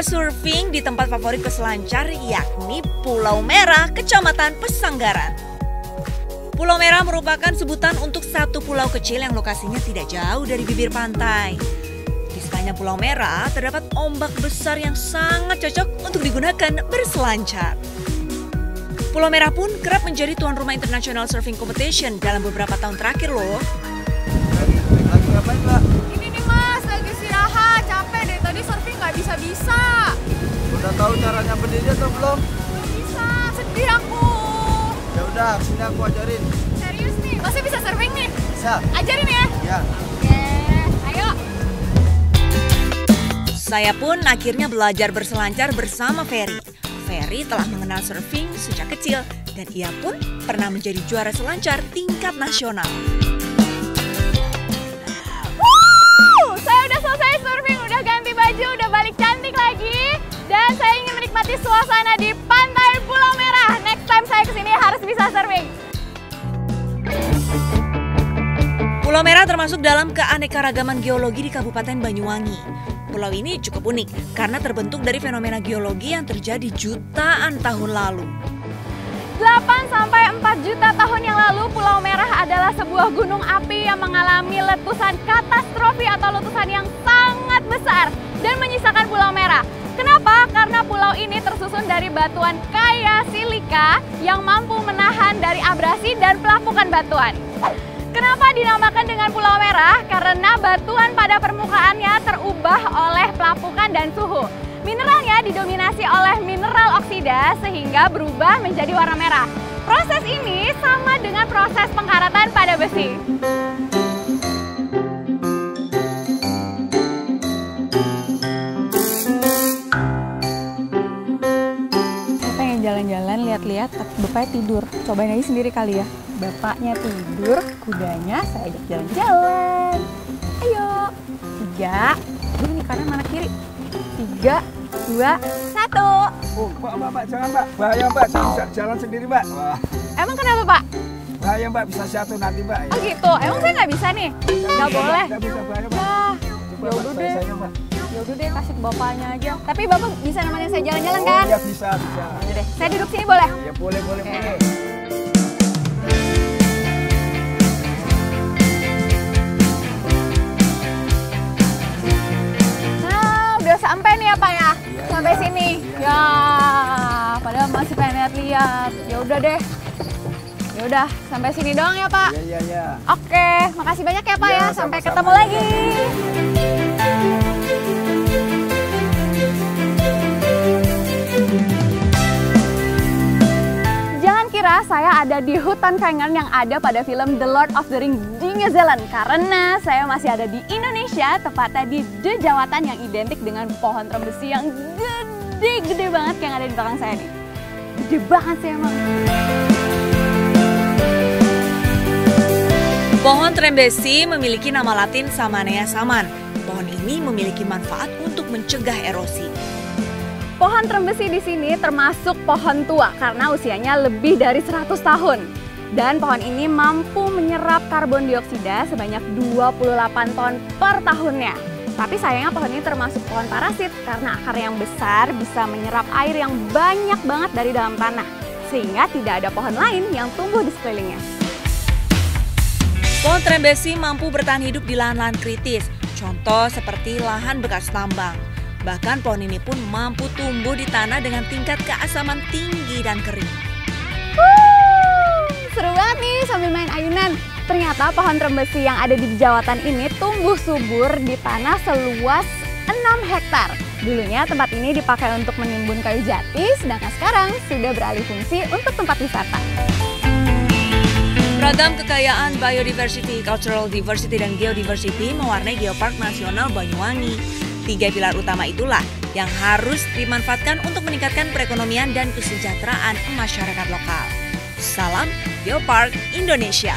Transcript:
surfing di tempat favorit peselancar yakni Pulau Merah, Kecamatan Pesanggaran. Pulau Merah merupakan sebutan untuk satu pulau kecil yang lokasinya tidak jauh dari bibir pantai. Di sepanjang Pulau Merah terdapat ombak besar yang sangat cocok untuk digunakan berselancar. Pulau Merah pun kerap menjadi tuan rumah International Surfing Competition dalam beberapa tahun terakhir loh. Aku ajarin. Serius nih, masih bisa surfing nih? Bisa? Ajarin ya. Ya. Oke, ayo. Saya pun akhirnya belajar berselancar bersama Ferry. Ferry telah mengenal surfing sejak kecil dan ia pun pernah menjadi juara selancar tingkat nasional. Wuh, saya udah selesai surfing, udah ganti baju, udah balik cantik lagi. Dan saya ingin menikmati suasana di bisa surfing. Pulau Merah termasuk dalam keanekaragaman geologi di Kabupaten Banyuwangi. Pulau ini cukup unik karena terbentuk dari fenomena geologi yang terjadi jutaan tahun lalu. 8 sampai 4 juta tahun yang lalu Pulau Merah adalah sebuah gunung api yang mengalami letusan katastrofi atau letusan yang sangat besar dan menyisakan Pulau Merah. Pulau ini tersusun dari batuan kaya silika yang mampu menahan dari abrasi dan pelapukan batuan. Kenapa dinamakan dengan Pulau Merah? Karena batuan pada permukaannya terubah oleh pelapukan dan suhu. Mineralnya didominasi oleh mineral oksida sehingga berubah menjadi warna merah. Proses ini sama dengan proses pengkaratan pada besi. Tapi bapaknya tidur. Cobain aja sendiri kali ya. Bapaknya tidur, kudanya saya ajak jalan-jalan. Ayo. Tiga. Dulu nih kanan mana kiri? Tiga, dua, satu. Oh, mbak, mbak, mbak, jangan mbak. Bahaya mbak, bisa jalan sendiri mbak. Wah, Emang kenapa Pak? bahaya mbak, bisa jatuh nanti mbak. Oh gitu, emang saya nggak bisa nih? Nggak boleh. Nggak bisa bahaya mbak. Coba ya udah saya deh. sayang mbak. Ya udah deh kasih ke bapaknya aja. Tapi bapak bisa nemenin saya jalan-jalan Oh kan? iya bisa, bisa. Ya deh, saya duduk sini boleh? Ya boleh, boleh, Oke. boleh. Nah, udah sampai nih ya Pak ya? Iya, sampai iya. sini. Iya. Ya, padahal masih pengen lihat-lihat. Ya udah deh. Ya udah, sampai sini doang ya Pak. Iya, iya, iya. Oke, makasih banyak ya Pak Iya, ya. Sampai sama-sama. ketemu lagi. Hutan Vengan yang ada pada film The Lord of the Ring di New Zealand karena saya masih ada di Indonesia, tepatnya di Dejawatan yang identik dengan pohon trembesi yang gede-gede banget yang ada di belakang saya nih. Gede banget sih emang. Pohon trembesi memiliki nama latin Samanea saman. Pohon ini memiliki manfaat untuk mencegah erosi. Pohon trembesi di sini termasuk pohon tua karena usianya lebih dari 100 tahun. Dan pohon ini mampu menyerap karbon dioksida sebanyak 28 ton per tahunnya. Tapi sayangnya pohon ini termasuk pohon parasit karena akar yang besar bisa menyerap air yang banyak banget dari dalam tanah. Sehingga tidak ada pohon lain yang tumbuh di sekelilingnya. Pohon trembesi mampu bertahan hidup di lahan-lahan kritis, contoh seperti lahan bekas tambang. Bahkan pohon ini pun mampu tumbuh di tanah dengan tingkat keasaman tinggi dan kering. Wuh, seru banget nih sambil main ayunan. Ternyata pohon trembesi yang ada di Jawatan ini tumbuh subur di tanah seluas 6 hektar. Dulunya tempat ini dipakai untuk menimbun kayu jati, sedangkan sekarang sudah beralih fungsi untuk tempat wisata. Beragam kekayaan biodiversity, cultural diversity, dan geodiversity mewarnai Geopark Nasional Banyuwangi. Tiga pilar utama itulah yang harus dimanfaatkan untuk meningkatkan perekonomian dan kesejahteraan masyarakat lokal. Salam Geopark Indonesia.